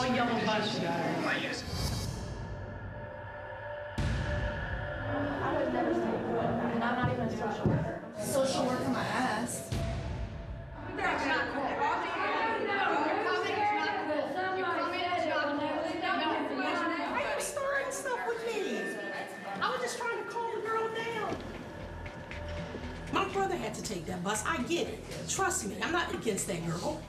all yellow bus, guys. I would never say and I'm not even social worker. Social worker my ass. That's not cool. My brother had to take that bus. I get it. Trust me, I'm not against that girl.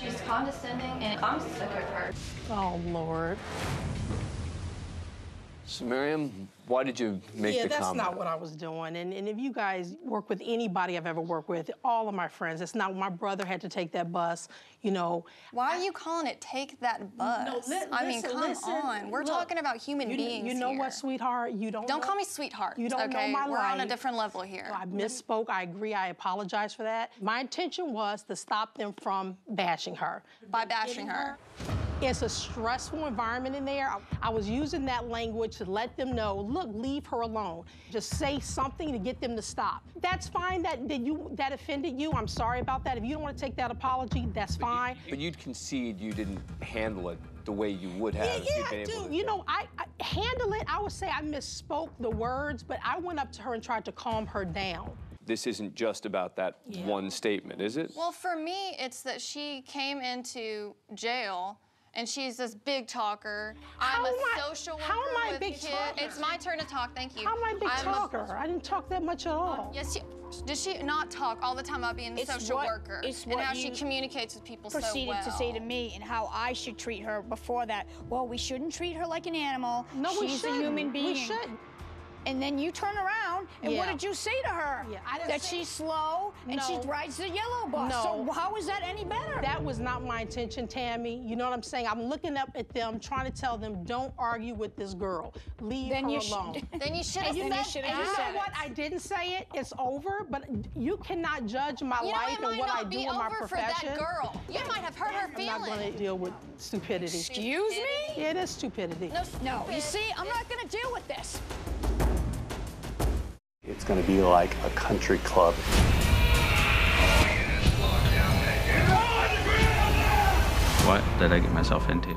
She's condescending, and I'm sick of her. Oh, Lord. So, Maryum, why did you make yeah, the that's not what I was doing. And, and if you guys work with anybody I've ever worked with, all of my friends, it's not my brother had to take that bus, you know. Why are you calling it take that bus? No, li- I mean, come listen. on. We're Look, talking about human you, beings You know here. what, sweetheart? You don't Don't know- call me sweetheart. You don't okay? know my We're life. on a different level here. I misspoke. I agree. I apologize for that. My intention was to stop them from bashing her. By bashing her. It's a stressful environment in there. I, I was using that language to let them know, look, leave her alone. Just say something to get them to stop. That's fine that, that you that offended you. I'm sorry about that. If you don't want to take that apology, that's fine. But you'd concede you didn't handle it the way you would have Yeah, if you'd yeah, able dude. to. You know, I, I handle it. I would say I misspoke the words, but I went up to her and tried to calm her down. This isn't just about that Yeah. one statement, is it? Well, for me, it's that she came into jail and she's this big talker. I'm How a am I- social worker how am I a with big kids. talker? It's my turn to talk. Thank you. How am I a big I'm talker? I didn't talk that much at all. Yes, she, did she not talk all the time about being a It's social what- worker it's and what how she communicates with people so well. proceeded to say to me and how I should treat her before that. Well, we shouldn't treat her like an animal. No, we She's a shouldn't. human being. We shouldn't. And then you turn around, and what did you say to her? Yeah, I didn't that say- she's slow and she No. rides the yellow bus. No. So how is that any better? That was not my intention, Tami. You know what I'm saying? I'm looking up at them, trying to tell them, don't argue with this girl. Leave Then her you sh- alone. Then you should have And you Then know, you should've and you know said what? I didn't say it. It's over. But you cannot judge my You life it and might what not I do be in my over for profession. that girl. You might have hurt her feelings. I'm not going to deal with stupidity. Excuse me? Yeah, it is stupidity. No, No, you see, I'm not going to deal with this. Going to be like a country club. What did I get myself into?